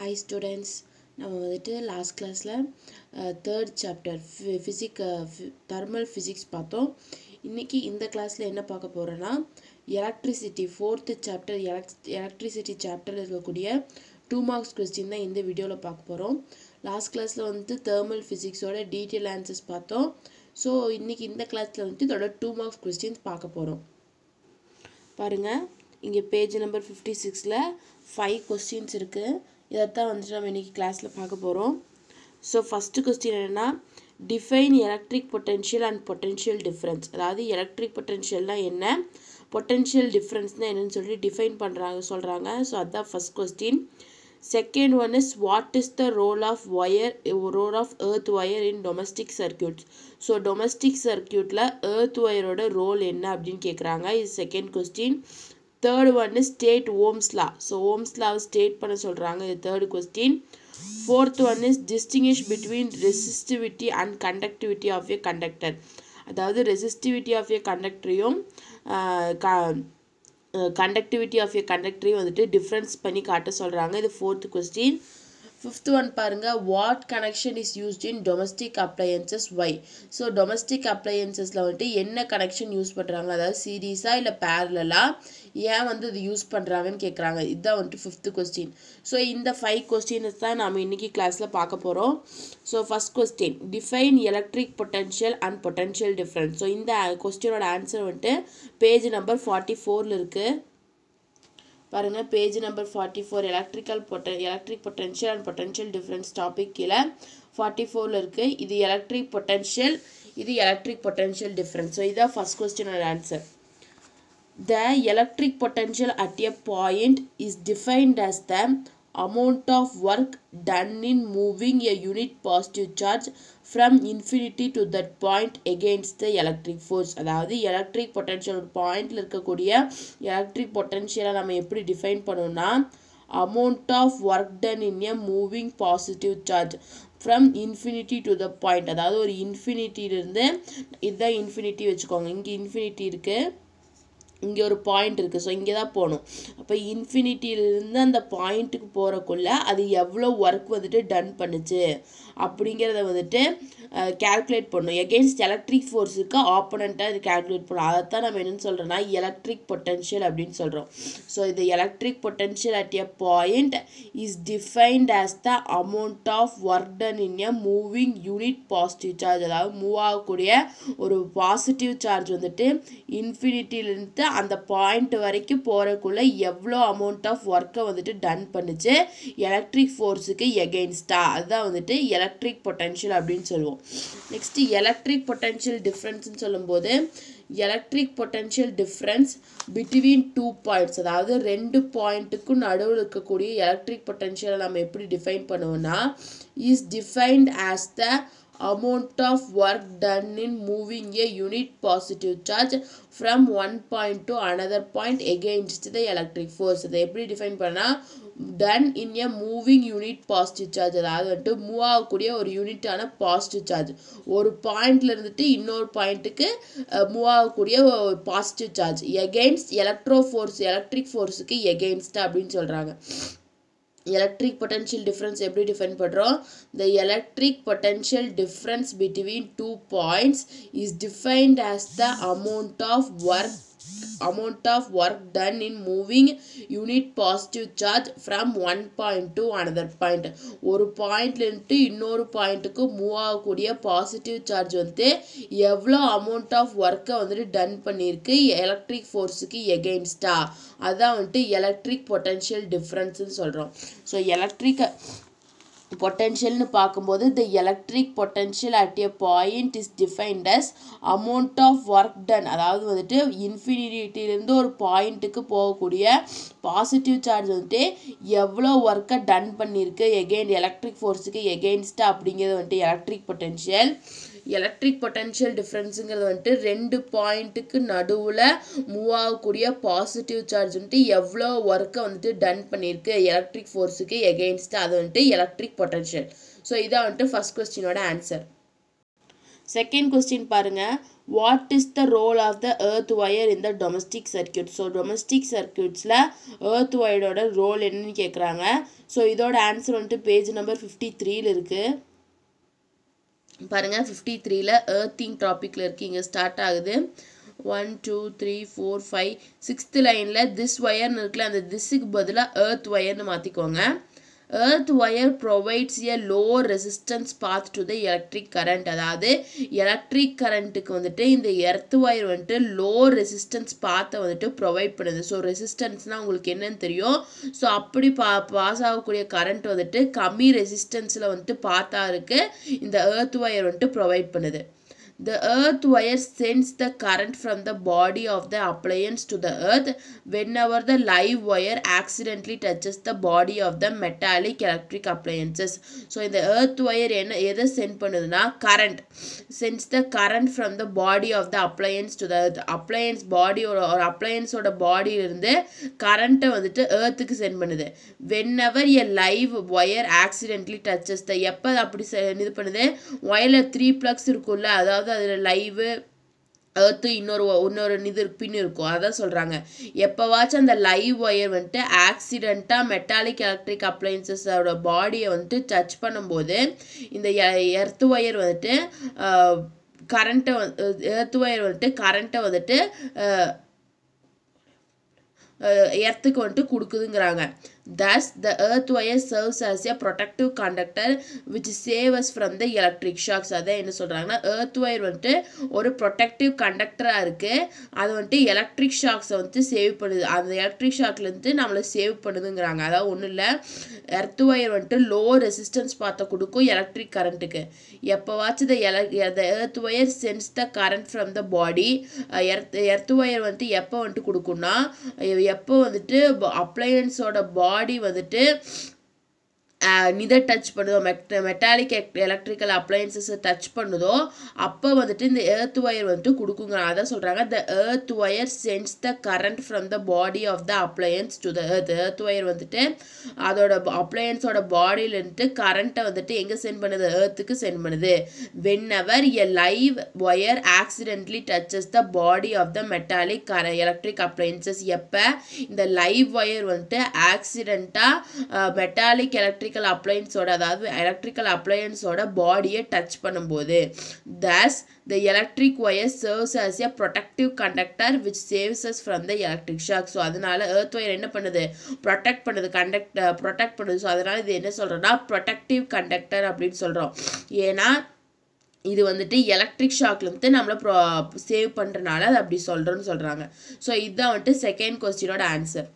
Hi students நம்ம வந்துட்டு last கிளாஸில் third chapter physic thermal physics பார்த்தோம். இன்றைக்கி இந்த கிளாஸில் என்ன பார்க்க போகிறோன்னா electricity fourth chapter elect electricity சாப்டரில் இருக்கக்கூடிய டூ மார்க்ஸ் கொஸ்டின் தான் இந்த வீடியோவில் பார்க்க போகிறோம் லாஸ்ட் கிளாஸில் வந்துட்டு தேர்மல் ஃபிசிக்ஸோட டீட்டெயில் ஆன்சர்ஸ் பார்த்தோம். ஸோ இன்றைக்கி இந்த கிளாஸில் வந்துட்டு இதோட டூ மார்க்ஸ் கொஸ்டின்ஸ் பார்க்க போகிறோம் பாருங்கள் இங்கே பேஜ் நம்பர் ஃபிஃப்டி சிக்ஸில் ஃபைவ் கொஸ்டின்ஸ் இருக்குது இதைத்தான் வந்துட்டு நம்ம இன்றைக்கி கிளாஸில் பார்க்க போகிறோம் ஸோ ஃபஸ்ட்டு கொஸ்டின் என்னென்னா define electric potential and potential difference அதாவது எலக்ட்ரிக் பொட்டென்ஷியல்னால் என்ன? பொட்டென்ஷியல் டிஃப்ரென்ஸ்னால் என்னன்னு சொல்லி டிஃபைன் பண்ணுறாங்க சொல்கிறாங்க ஸோ அதுதான் first question second one is what is the role of wire role of earth wire in domestic circuits so domestic சர்க்கியூட்டில் earth ஒயரோட role என்ன அப்படின்னு கேட்குறாங்க இது second question third one state Ohm's law so ஓம்ஸ்லாவை state பண்ண சொல்கிறாங்க இது third question fourth one is distinguish between resistivity and conductivity of a conductor அதாவது resistivity of a கண்டக்டரையும் கண்டக்டிவிட்டி ஆஃப் ஏ கண்டக்டரையும் வந்துட்டு டிஃப்ரென்ஸ் பண்ணி காட்ட சொல்கிறாங்க இது ஃபோர்த் கொஸ்டின் ஃபிஃப்த் ஒன் பாருங்கள் what connection is used in domestic appliances why so domestic அப்ளையன்சஸில் வந்துட்டு என்ன கனெக்ஷன் யூஸ் பண்ணுறாங்க அதாவது சீரீஸாக இல்லை பேரலாக ஏன் வந்து இது யூஸ் பண்ணுறாங்கன்னு கேட்குறாங்க இதுதான் வந்துட்டு ஃபிஃப்த்து கொஸ்டின் ஸோ இந்த ஃபைவ் கொஸ்டின்ஸ் தான் நம்ம இன்றைக்கி கிளாஸில் பார்க்க போகிறோம் so first question define electric potential and potential difference so இந்த கொஸ்டினோட ஆன்சர் வந்துட்டு பேஜ் நம்பர் ஃபார்ட்டி ஃபோரில் இருக்குது பாருங்கள் page number forty four electrical பொட்ட electric potential and potential difference topic கீழே ஃபார்ட்டி ஃபோரில் இருக்குது இது எலக்ட்ரிக் பொட்டென்ஷியல் இது எலக்ட்ரிக் பொட்டென்ஷியல் டிஃப்ரென்ஸ் ஸோ இதுதான் first கொஸ்டினோட answer the electric potential at a point is defined as the amount of work done in moving a unit positive charge from infinity to that point against the electric force அதாவது electric potential ஒரு பாயிண்டில் இருக்கக்கூடிய electric பொட்டன்ஷியலை நம்ம எப்படி define பண்ணோம்னா amount of work done in a moving positive charge from infinity to the point அதாவது ஒரு இன்ஃபினிட்டியிலிருந்து இதுதான் இன்ஃபினிட்டி வச்சுக்கோங்க. இங்கே இன்ஃபினிட்டி இருக்குது இங்கே ஒரு பாயிண்ட் இருக்குது ஸோ இங்கே தான் போகணும். அப்போ இன்ஃபினிட்டியிலேருந்து அந்த பாயிண்ட்டுக்கு போகிறக்குள்ள அது எவ்வளோ ஒர்க் வந்துட்டு டன் பண்ணுச்சு அப்படிங்கிறத வந்துட்டு கேல்குலேட் பண்ணும் எகெயின்ஸ்ட் எலக்ட்ரிக் ஃபோர்ஸுக்கு ஆப்போனண்ட்டாக இது கேல்குலேட் பண்ணும் அதைத்தான் நம்ம என்னென்னு சொல்கிறோன்னா எலக்ட்ரிக் பொட்டென்ஷியல் அப்படின்னு சொல்கிறோம் ஸோ இது electric potential at a point is defined as the amount of work done in a moving unit positive charge அதாவது மூவ் ஆகக்கூடிய ஒரு பாசிட்டிவ் சார்ஜ் வந்துட்டு இன்ஃபினிட்டிலேருந்து அந்த பாயிண்ட் வரைக்கும் போகிறக்குள்ளே எவ்வளோ அமௌண்ட் ஆஃப் ஒர்க்கை வந்துட்டு டன் பண்ணுச்சு? எலக்ட்ரிக் ஃபோர்ஸுக்கு எகெயின்ஸ்டாக அதுதான் வந்துட்டு எலக்ட்ரிக் பொட்டென்ஷியல் அப்படின்னு சொல்லுவோம். நெக்ஸ்ட்டு எலக்ட்ரிக் பொட்டென்ஷியல் டிஃப்ரென்ஸ்னு சொல்லும்போது electric potential difference between two points அதாவது ரெண்டு பாயிண்ட்டுக்கும் நடுவில் இருக்கக்கூடிய எலக்ட்ரிக் பொட்டென்ஷியலை நம்ம எப்படி டிஃபைன் பண்ணுவோம்னா is defined as the amount of work done in moving a unit positive charge from one point to another point against the electric force. இதை எப்படி define பண்ணால் done in a moving unit positive charge அதாவது வந்துட்டு move ஆகக்கூடிய ஒரு யூனிட்டான positive charge ஒரு பாயிண்ட்ல இருந்துட்டு இன்னொரு பாயிண்ட்டுக்கு மூவ் ஆகக்கூடிய positive charge against electro force electric ஃபோர்ஸுக்கு against அப்படின்னு சொல்கிறாங்க electric potential difference எப்படி define பண்ணுறோம் the electric potential difference between two points is defined as the amount of work amount of work done in moving unit positive charge from one point to another point. ஒரு பாயிண்ட்லேருந்து இன்னொரு பாயிண்ட்டுக்கு move ஆகக்கூடிய positive charge வந்து எவ்வளோ amount of ஒர்க்கை வந்துட்டு ton பண்ணியிருக்கு எலக்ட்ரிக் ஃபோர்ஸுக்கு எகெயின்ஸ்டா அதான் வந்துட்டு எலக்ட்ரிக் பொட்டென்ஷியல் டிஃப்ரென்ஸ்னு சொல்கிறோம் ஸோ எலக்ட்ரிக் பொட்டென்ஷியல்னு பார்க்கும்போது the electric potential at a point is defined as amount of work done அதாவது வந்துட்டு இன்ஃபினிட்டிலேருந்து ஒரு பாயிண்ட்டுக்கு போகக்கூடிய பாசிட்டிவ் சார்ஜ் வந்துட்டு எவ்வளோ ஒர்க்கை டன் பண்ணியிருக்கு எகெயின் எலக்ட்ரிக் ஃபோர்ஸுக்கு எகெயின்ஸ்டாக அப்படிங்கிறது வந்துட்டு எலக்ட்ரிக் பொட்டென்ஷியல் எலக்ட்ரிக் பொட்டென்ஷியல் டிஃப்ரென்ஸுங்கிறது வந்துட்டு ரெண்டு பாயிண்ட்டுக்கு நடுவில் மூவ் ஆகக்கூடிய பாசிட்டிவ் சார்ஜ் வந்துட்டு எவ்வளோ ஒர்க்கை வந்துட்டு டன் பண்ணியிருக்கு எலக்ட்ரிக் ஃபோர்ஸுக்கு எகெயின்ஸ்டாக அது வந்துட்டு எலக்ட்ரிக் பொட்டென்ஷியல் ஸோ இதான் வந்துட்டு ஃபஸ்ட் கொஸ்டினோட ஆன்சர் செகண்ட் கொஸ்டின் பாருங்கள் what is the role of the earth wire இந்த டொமஸ்டிக் சர்க்கியூட் ஸோ டொமஸ்டிக் சர்க்கியூட்ஸில் ஏர்த் ஒயரோட ரோல் என்னன்னு கேட்குறாங்க ஸோ இதோட ஆன்சர் வந்துட்டு பேஜ் நம்பர் ஃபிஃப்டி த்ரீல இருக்குது பாருங்கள் ஃபிஃப்டி த்ரீல ஏர்த்திங் டாப்பிக்கில் இருக்குது இங்கே ஸ்டார்ட் ஆகுது. One two three four five sixth லைனில் திஸ் ஒயர்னு இருக்குல்ல அந்த திஸ்ஸுக்கு பதிலாக ஏர்த் ஒயர்னு மாற்றிக்கோங்க earth wire provides a low resistance path to the electric current அதாவது எலக்ட்ரிக் கரண்ட்டுக்கு வந்துட்டு இந்த எர்த் ஒயர் வந்துட்டு லோ ரெசிஸ்டன்ஸ் பாத்தை வந்துட்டு ப்ரொவைட் பண்ணுது. ஸோ ரெசிஸ்டன்ஸ்னால் உங்களுக்கு என்னன்னு தெரியும்? ஸோ அப்படி பா பாஸ் ஆகக்கூடிய கரண்ட் வந்துட்டு கம்மி ரெசிஸ்டன்ஸில் வந்துட்டு பார்த்தா இருக்கு. இந்த earth ஒயர் வந்துட்டு ப்ரொவைட் பண்ணுது. The earth wire sends the current from the body of the appliance to the earth whenever the live wire accidentally touches the body of the metallic electric appliances. So இந்த earth wire என்ன எதை send பண்ணுதுன்னா current sends the current from the body of the appliance to the earth appliance body ஒரு ஒரு applianceோட பாடியிலிருந்து கரண்ட்டை வந்துட்டு earthக்கு சென்ட் பண்ணுது whenever a live wire accidentally touches the எப்போ அப்படி செ- இது பண்ணுது ஒயரில் த்ரீ ப்ளக்ஸ் இருக்கும்ல அதாவது அதில் லைவு ஏர்த்து இன்னொரு இன்னொரு இது பின் இருக்கும். அதான் சொல்கிறாங்க எப்போவாச்சும் அந்த லைவ் ஒயர் வந்துட்டு ஆக்சிடெண்ட்டாக மெட்டாலிக் எலக்ட்ரிக் அப்ளைன்சஸோட பாடியை வந்துட்டு டச் பண்ணும்போது இந்த e-, எர்த் ஒயர் வந்துட்டு கரண்ட்டை எர்த் ஒயர் வந்துட்டு கரண்ட்டை வந்துட்டு எர்த்துக்கு வந்துட்டு கொடுக்குதுங்கிறாங்க. Thus the earth wire serves as a protective conductor which save us from the electric shocks. அதான் என்ன சொல்கிறாங்கன்னா earth wire வந்துட்டு ஒரு protective கண்டக்டராக இருக்குது அது வந்துட்டு electric shocks வந்து சேவ் பண்ணுது. அந்த எலக்ட்ரிக் ஷாக்லேருந்து நம்மளை சேவ் பண்ணுதுங்கிறாங்க. அதாவது ஒன்றும் இல்லை. எர்த் ஒயர் வந்துட்டு லோ ரெசிஸ்டன்ஸ் பார்த்த கொடுக்கும் எலக்ட்ரிக் கரண்ட்டுக்கு எப்போவாச்சும் இந்த the earth wire sends the current from the body. earth earth wire வந்துட்டு எப்போ வந்துட்டு கொடுக்கும்னா எப்போ வந்துட்டு அப்ளையன்ஸோட பாடி வந்துட்டு நிதை இதை டச் பண்ணுதோ மெட் மெட்டாலிக் எலக்ட்ரிக்கல் அப்ளையன்சஸை டச் பண்ணுதோ அப்போ வந்துட்டு இந்த ஏர்த் ஒயர் வந்துட்டு கொடுக்குங்க. அதான் சொல்கிறாங்க the earth wire sends the current from the body of the appliance to the earth earth wire வந்துட்டு அதோட அப்ளையன்ஸோட பாடியிலன்ட்டு கரண்ட்டை வந்துட்டு எங்கே சென்ட் பண்ணுது? ஏர்த்துக்கு சென்ட் பண்ணுது. When whenever a live wire accidentally touches the body of the metallic கர எலக்ட்ரிக் அப்ளையன்சஸ் எப்போ இந்த லைவ் ஒயர் வந்துட்டு ஆக்சிடெண்ட்டாக மெட்டாலிக் எலக்ட்ரிக் எலக்ட்ரிக்கல் அப்ளையன்ஸோட அதாவது எலக்ட்ரிக்கல் அப்ளையன்ஸோட பாடியை டச் பண்ணும்போது thus the electric wire serves as a productive conductor which saves us from the electric shock so அதனால ஏர்த் ஒயர் என்ன பண்ணுது? ப்ரொடெக்ட் பண்ணுது கண்டக்ட் ப்ரொடெக்ட் பண்ணுது. ஸோ அதனால் இது என்ன சொல்கிறோன்னா ப்ரொடக்டிவ் கண்டக்டர் அப்படின்னு சொல்கிறோம் ஏன்னா இது வந்துட்டு எலக்ட்ரிக் ஷாக்லேருந்து நம்மளை ப்ரோ சேவ் பண்ணுறனால அது அப்படி சொல்கிறோன்னு சொல்கிறாங்க ஸோ இதுதான் வந்துட்டு செகண்ட் கொஸ்டினோட ஆன்சர்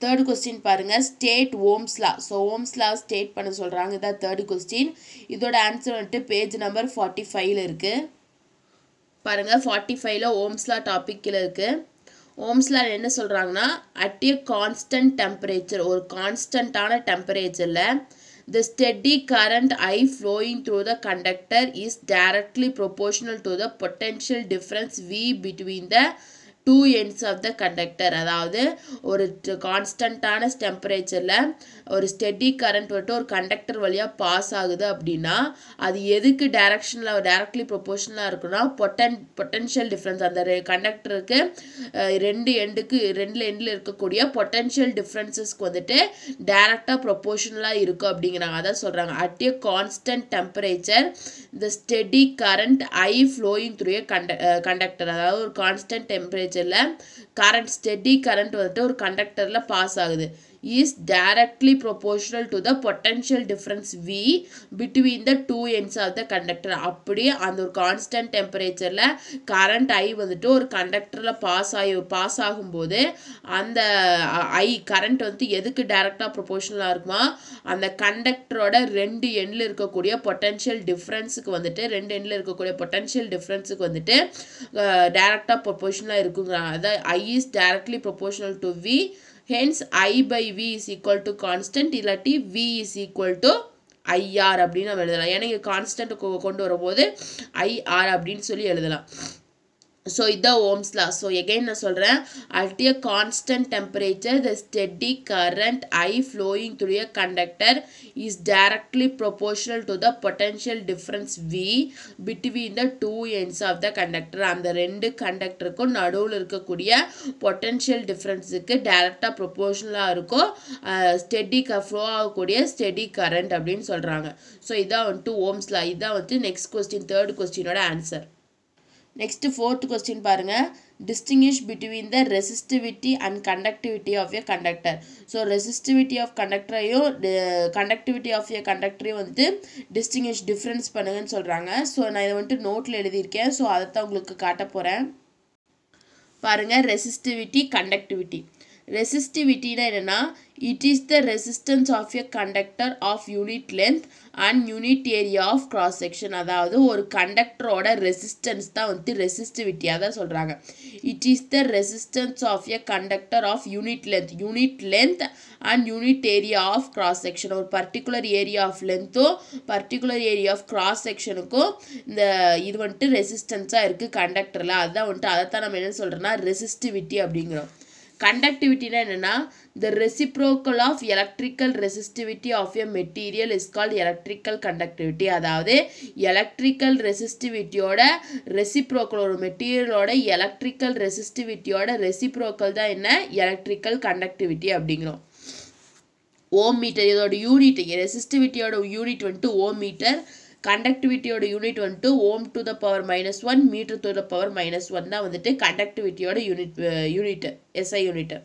தேர்ட் கொஸ்டின் பாருங்க. State Ohm's law so Ohm's law state பண்ண சொல்கிறாங்க இதான் தேர்ட் கொஸ்டின் இதோட ஆன்சர் வந்துட்டு பேஜ் நம்பர் ஃபார்ட்டி ஃபைவ்ல இருக்குது பாருங்கள் ஃபார்ட்டி ஃபைவ்ல ஓம்ஸ்லா டாப்பிக்கில் இருக்குது ஓம்ஸ்லா என்ன சொல்கிறாங்கன்னா அட் ஏ கான்ஸ்டன்ட் டெம்பரேச்சர் ஒரு கான்ஸ்டண்ட்டான டெம்பரேச்சரில் the steady current I flowing through the conductor is directly proportional to the potential difference V between the two ends of the conductor அதாவது ஒரு கான்ஸ்டண்ட்டான டெம்பரேச்சரில் ஒரு ஸ்டெடி கரண்ட் வந்துட்டு ஒரு கண்டக்டர் வழியாக பாஸ் ஆகுது அப்படின்னா அது எதுக்கு டைரக்ஷனில் டைரக்ட்லி ப்ரொபோஷனலாக இருக்குன்னா பொட்டன் பொட்டென்ஷியல் டிஃப்ரென்ஸ் அந்த கண்டக்டருக்கு ரெண்டு எண்டுக்கு ரெண்டு எண்டில் இருக்கக்கூடிய பொட்டென்ஷியல் டிஃப்ரென்சஸ்க்கு வந்துட்டு டைரக்டாக ப்ரொபோஷனலாக இருக்கும் அப்படிங்கிறாங்க அதான் சொல்கிறாங்க அட் ஏ கான்ஸ்டன்ட் டெம்பரேச்சர் இந்த steady current I flowing through a condu- அதாவது ஒரு கான்ஸ்டன்ட் டெம்பரேச்சரில் கரண்ட் ஸ்டெடி கரண்ட் வந்துட்டு ஒரு கண்டக்டரில் பாஸ் ஆகுது. Is directly proportional to the potential difference V between the two ends of the conductor. அப்படியே அந்த ஒரு கான்ஸ்டன்ட் டெம்பரேச்சரில் கரண்ட் ஐ வந்துட்டு ஒரு கண்டக்டரில் பாஸ் ஆகி பாஸ் ஆகும்போது அந்த ஐ கரண்ட் வந்து எதுக்கு டைரெக்டாக ப்ரொபோஷனலாக இருக்குமா? அந்த கண்டக்டரோட ரெண்டு எண்ணில் இருக்கக்கூடிய பொட்டன்ஷியல் டிஃப்ரென்ஸுக்கு வந்துட்டு ரெண்டு எண்ணில் இருக்கக்கூடிய பொட்டன்ஷியல் டிஃப்ரென்ஸுக்கு வந்துட்டு டைரெக்டாக ப்ரொபோஷனலாக இருக்குங்கிற அதான் I is directly proportional to V hence I by V is equal to constant இல்லாட்டி V is equal to IR அப்படின்னு நம்ம எழுதலாம். ஏன்னா இங்கே கான்ஸ்டன்ட் கொண்டு வரும்போது ஐஆர் அப்படின்னு சொல்லி எழுதலாம். ஸோ இதான் ஓம்ஸ் லா ஸோ எகைன் நான் சொல்கிறேன் at a constant temperature the steady current I flowing through a conductor is directly proportional to the potential difference V between the two ends of the conductor அந்த ரெண்டு கண்டக்டருக்கும் நடுவில் இருக்கக்கூடிய potential டிஃப்ரென்ஸுக்கு டைரெக்டாக ப்ரொபோர்ஷனலாக இருக்கும் steady க flow ஆகக்கூடிய ஸ்டெடி கரண்ட் அப்படின்னு சொல்கிறாங்க ஸோ இதான் வந்துட்டு ஓம்ஸ் லா இதான் வந்துட்டு நெக்ஸ்ட் கொஸ்டின் தேர்ட் கொஸ்டினோட ஆன்சர் நெக்ஸ்ட்டு ஃபோர்த் கொஸ்டின் பாருங்கள் distinguish between the resistivity and conductivity of a conductor so resistivity of கண்டக்டரையும் conductivity of a கண்டக்டரையும் வந்துட்டு டிஸ்டிங்கிஷ் டிஃப்ரென்ஸ் பண்ணுங்கன்னு சொல்கிறாங்க ஸோ நான் இதை வந்துட்டு நோட்டில் எழுதியிருக்கேன். ஸோ அதை தான் உங்களுக்கு காட்ட போகிறேன் பாருங்கள் ரெசிஸ்டிவிட்டி கண்டக்டிவிட்டி ரெசிஸ்டிவிட்டினா என்னென்னா it is the resistance of a conductor of unit length and unit area of cross section அதாவது ஒரு கண்டக்டரோட ரெசிஸ்டன்ஸ் தான் வந்து ரெசிஸ்டிவிட்டியாக தான் சொல்கிறாங்க it is the resistance of a conductor of unit length unit length and unit area of cross section ஒரு particular area of லென்த்தும் பர்டிகுலர் ஏரியா ஆஃப் கிராஸ் செக்ஷனுக்கும் இந்த இது வந்துட்டு ரெசிஸ்டன்ஸாக இருக்குது கண்டக்டரில் அதுதான் வந்துட்டு அதை தான் நம்ம என்ன சொல்கிறோன்னா ரெசிஸ்டிவிட்டி அப்படிங்கிறோம். கண்டக்டிவிட்டினா என்னென்னா the reciprocal of electrical resistivity of a material is called electrical conductivity அதாவது எலக்ட்ரிக்கல் ரெசிஸ்டிவிட்டியோட ரெசிப்ரோக்கல் ஒரு மெட்டீரியலோட எலக்ட்ரிக்கல் ரெசிஸ்டிவிட்டியோட ரெசிப்ரோக்கல் தான் என்ன? எலக்ட்ரிக்கல் கண்டக்டிவிட்டி அப்படிங்கிறோம். ஓம் மீட்டர் இதோட யூனிட் ரெசிஸ்டிவிட்டியோட யூனிட் வந்துட்டு ஓம் மீட்டர் கண்டக்டிவிட்டியோட யூனிட் வந்துட்டு ohm to the power minus one metre to the power minus one தான் வந்துட்டு கண்டக்டிவிட்டியோட unit unit SI unit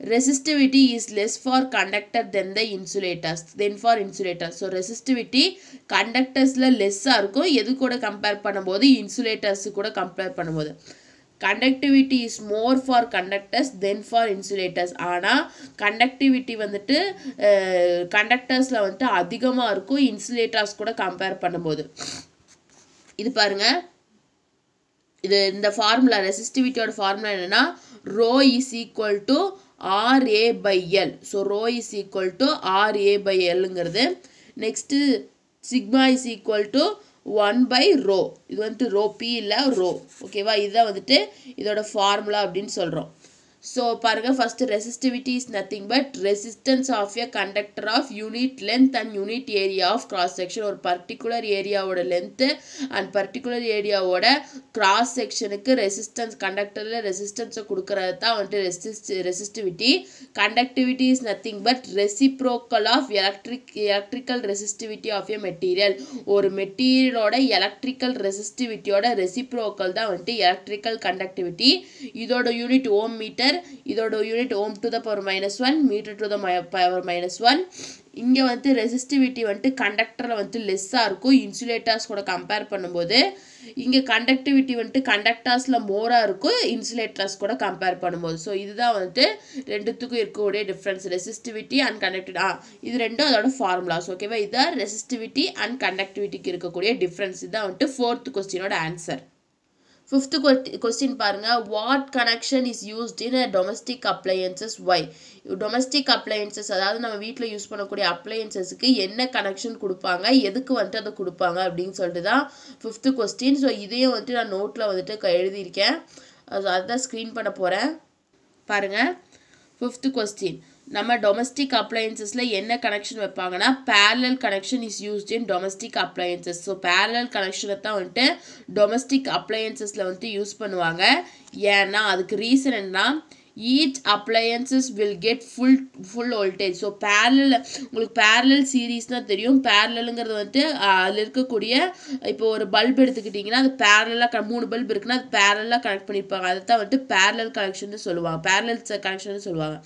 resistivity is less for conductor then the insulators then for insulators so resistivity கண்டக்டர்ஸில் லெஸ்ஸாக இருக்கும். எது கூட compare பண்ணும்போது insulators கூட compare பண்ணும்போது. Conductivity is more for conductors than for insulators ஆனால் கண்டக்டிவிட்டி வந்துட்டு கண்டக்டர்ஸில் வந்துட்டு அதிகமாக இருக்கும் இன்சுலேட்டர்ஸ் கூட கம்பேர் பண்ணும்போது. இது பாருங்க. இது இந்த ஃபார்முலா ரெசிஸ்டிவிட்டியோட ஃபார்முலா என்னென்னா rho is equal to RA by L so rho is equal to RA by எல்லுங்கிறது next sigma is equal to one by rho இது வந்துட்டு ரோ பி இல்லை ரோ ஓகேவா இதுதான் வந்துட்டு இதோட ஃபார்முலா அப்படின்னு சொல்கிறோம் ஸோ பாருங்கள் first resistivity is nothing but resistance of a conductor of unit length and unit area of cross section ஒரு பர்டிகுலர் ஏரியாவோட லென்த்து அண்ட் பர்டிகுலர் ஏரியாவோட கிராஸ் செக்ஷனுக்கு ரெசிஸ்டன்ஸ் கண்டக்டரில் ரெசிஸ்டன்ஸை கொடுக்கறது தான் வந்துட்டு resist resistivity conductivity is nothing but reciprocal of electric electrical resistivity of a material ஒரு மெட்டீரியலோட எலக்ட்ரிக்கல் ரெசிஸ்டிவிட்டியோட ரெசிப்ரோக்கல் தான் வந்துட்டு எலக்ட்ரிக்கல் கண்டக்டிவிட்டி இதோட யூனிட் ஓம் மீட்டர் இதோட unit ohm to the power minus one metre to the power minus one இங்கே வந்து resistivity வந்துட்டு கண்டக்டரில் வந்துட்டு லெஸ்ஸாக இருக்கும். இன்சுலேட்டர்ஸ் கூட கம்பேர் பண்ணும்போது இங்கே கண்டக்டிவிட்டி வந்துட்டு கண்டக்டர்ஸில் மோராக இருக்கும். இன்சுலேட்டர்ஸ் கூட கம்பேர் பண்ணும்போது. ஸோ இதுதான் வந்துட்டு ரெண்டுத்துக்கும் இருக்கக்கூடிய டிஃப்ரென்ஸ் ரெசிஸ்டிவிட்டி அண்ட் கண்டக்டிவிட்டி ஆ இது ரெண்டும் அதோட ஃபார்முலாஸ் ஓகேவா இதான் ரெசிஸ்டிவிட்டி அண்ட் கண்டக்டிவிட்டிக்கு இருக்கக்கூடிய டிஃப்ரென்ஸ் இதுதான் வந்துட்டு ஃபோர்த் கொஸ்டினோட ஆன்சர் ஃபிஃப்த்து கொஸ்டின் பாருங்கள் what connection is used in a domestic appliances why domestic appliances அதாவது நம்ம வீட்டில் யூஸ் பண்ணக்கூடிய அப்ளையன்சஸ்க்கு என்ன கனெக்ஷன் கொடுப்பாங்க? எதுக்கு வந்துட்டு அதை கொடுப்பாங்க? அப்படின்னு சொல்லிட்டு தான் ஃபிஃப்த்து கொஸ்டின் ஸோ இதையும் வந்துட்டு நான் நோட்டில் வந்துட்டு எழுதியிருக்கேன். அதுதான் ஸ்க்ரீன் பண்ண போகிறேன் பாருங்கள் ஃபிஃப்த்து கொஸ்டின் நம்ம டொமஸ்டிக் அப்ளையன்சஸில் என்ன connection வைப்பாங்கன்னா parallel connection is used in domestic appliances so parallel கனெக்ஷனை தான் வந்துட்டு டொமஸ்டிக் அப்ளையன்சஸில் வந்துட்டு யூஸ் பண்ணுவாங்க. ஏன்னா அதுக்கு ரீசன் என்னன்னா each appliances will get full full voltage so பேரலில் உங்களுக்கு பேரலல் சீரீஸ்னால் தெரியும். பேரலலுங்கிறது வந்துட்டு அதில் இருக்கக்கூடிய இப்போ ஒரு பல்ப் எடுத்துக்கிட்டிங்கன்னா அது பேரலாக மூணு பல்ப் இருக்குன்னா அது பேரலாக கனெக்ட் பண்ணியிருப்பாங்க. அதை தான் வந்துட்டு பேரலல் கனெக்ஷன் சொல்லுவாங்க. பேரலல் கனெக்ஷன் சொல்லுவாங்க.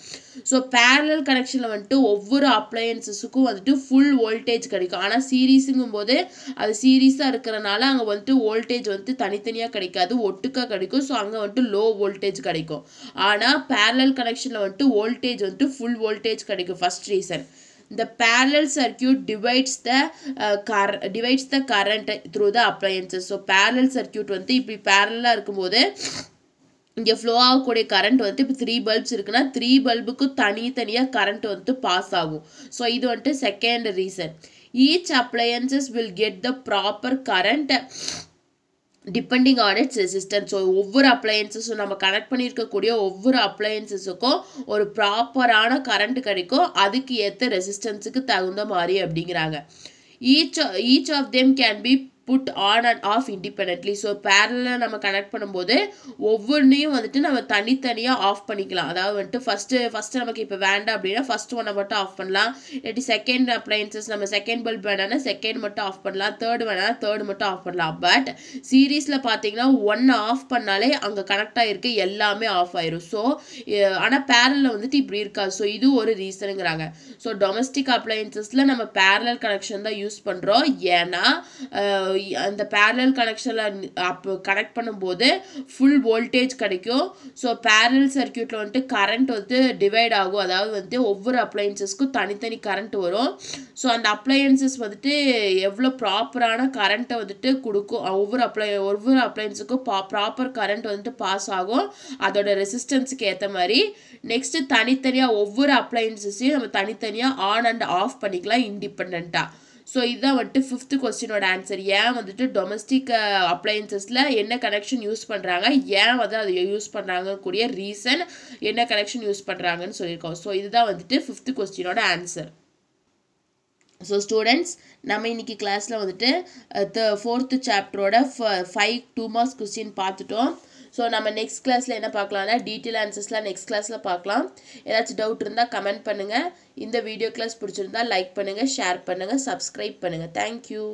ஸோ பேரலல் கனெக்ஷனில் வந்துட்டு ஒவ்வொரு அப்ளையன்சஸுக்கும் வந்துட்டு ஃபுல் வோல்டேஜ் கிடைக்கும். ஆனால் சீரீஸுங்கும் போது அது சீரீஸாக இருக்கிறனால அங்கே வந்துட்டு வோல்டேஜ் வந்துட்டு தனித்தனியாக கிடைக்காது. ஒட்டுக்காக கிடைக்கும். ஸோ அங்கே வந்துட்டு லோ வோல்டேஜ் கிடைக்கும். ஆனால் பேரலல் கனெக்ஷனில் வந்துட்டு வோல்டேஜ் வந்துட்டு ஃபுல் வோல்டேஜ் கிடைக்கும் ஃபர்ஸ்ட் ரீசன் இந்த parallel circuit divides the uh, divides divides the current through the appliances. So parallel circuit வந்து இப்படி பேரலாக இருக்கும்போது இங்கே ஃப்ளோ ஆகக்கூடிய கரண்ட் வந்துட்டு இப்போ த்ரீ பல்ப்ஸ் இருக்குன்னா த்ரீ பல்புக்கும் தனித்தனியாக கரண்ட் வந்துட்டு பாஸ் ஆகும். ஸோ இது வந்துட்டு second reason each appliances will get the proper current depending on its resistance so ஒவ்வொரு அப்ளையன்சஸும் நம்ம கனெக்ட் பண்ணியிருக்கக்கூடிய ஒவ்வொரு அப்ளையன்சஸுக்கும் ஒரு ப்ராப்பரான கரண்ட் கிடைக்கும். அதுக்கு ஏற்ற ரெசிஸ்டன்ஸுக்கு தகுந்த மாதிரி அப்படிங்கிறாங்க. Each each of them can be put on and off independently so பேரலில் நம்ம கனெக்ட் பண்ணும்போது ஒவ்வொன்றையும் வந்துட்டு நம்ம தனித்தனியாக ஆஃப் பண்ணிக்கலாம். அதாவது வந்துட்டு ஃபஸ்ட்டு ஃபஸ்ட்டு நமக்கு இப்போ வேண்டாம் அப்படின்னா ஃபஸ்ட் ஒன்னை மட்டும் ஆஃப் பண்ணலாம். இல்லாட்டி செகண்ட் அப்ளையன்சஸ் நம்ம செகண்ட் பல்ப் வேணாம்னா செகண்ட் மட்டும் ஆஃப் பண்ணலாம். தேர்ட் வேணா தேர்ட் மட்டும் ஆஃப் பண்ணலாம். பட் சீரீஸில் பார்த்தீங்கன்னா ஒன்று ஆஃப் பண்ணாலே அங்கே கனெக்ட் ஆகிருக்கு எல்லாமே ஆஃப் ஆயிரும். ஸோ ஆனால் பேரலில் வந்துட்டு இப்படி இருக்காது. ஸோ இது ஒரு ரீசனுங்கிறாங்க ஸோ டொமஸ்டிக் அப்ளையன்சஸில் நம்ம பேரலல் கனெக்ஷன் தான் யூஸ் பண்ணுறோம் ஏன்னா அந்த பேரல் கனெக்ஷனில் அப்போ கனெக்ட் பண்ணும்போது ஃபுல் வோல்டேஜ் கிடைக்கும். ஸோ பேரல் சர்க்கியூட்டில் வந்துட்டு கரண்ட் வந்து டிவைட் ஆகும். அதாவது வந்து ஒவ்வொரு அப்ளையன்சஸ்க்கும் தனித்தனி கரண்ட் வரும். ஸோ அந்த அப்ளையன்சஸ் வந்துட்டு எவ்வளோ ப்ராப்பரான கரண்ட்டை வந்துட்டு கொடுக்கும். ஒவ்வொரு அப்ளை ஒவ்வொரு அப்ளையன்ஸுக்கும் பா ப்ராப்பர் கரண்ட் வந்துட்டு பாஸ் ஆகும். அதோட ரெசிஸ்டன்ஸுக்கு ஏற்ற மாதிரி. நெக்ஸ்ட்டு தனித்தனியாக ஒவ்வொரு அப்ளையன்சஸையும் நம்ம தனித்தனியாக ஆன் அண்ட் ஆஃப் பண்ணிக்கலாம் இண்டிபெண்ட்டாக ஸோ இதுதான் வந்துட்டு ஃபிஃப்த்து கொஸ்டினோட ஆன்சர் ஏன் வந்துட்டு டொமஸ்டிக் அப்ளையன்சஸில் என்ன கனெக்ஷன் யூஸ் பண்ணுறாங்க ஏன் வந்து அதை யூஸ் பண்ணுறாங்க கூடிய ரீசன் என்ன கனெக்ஷன் யூஸ் பண்ணுறாங்கன்னு சொல்லியிருக்கோம். ஸோ இதுதான் வந்துட்டு ஃபிஃப்த்து கொஸ்டினோட ஆன்சர் ஸோ ஸ்டூடெண்ட்ஸ் நம்ம இன்றைக்கி கிளாஸில் வந்துட்டு ஃபோர்த்து சாப்டரோட ஃபைவ் டூ மார்க்ஸ் கொஸ்டின் பார்த்துட்டோம். ஸோ நம்ம நெக்ஸ்ட் கிளாஸில் என்ன பார்க்கலாம்னா டீட்டெயில் ஆன்சர்ஸ்லாம் நெக்ஸ்ட் கிளாஸில் பார்க்கலாம். ஏதாச்சும் டவுட் இருந்தால் கமெண்ட் பண்ணுங்கள் இந்த வீடியோ கிளாஸ் பிடிச்சிருந்தா லைக் பண்ணுங்கள் ஷேர் பண்ணுங்கள் சப்ஸ்கிரைப் பண்ணுங்கள் தேங்க்யூ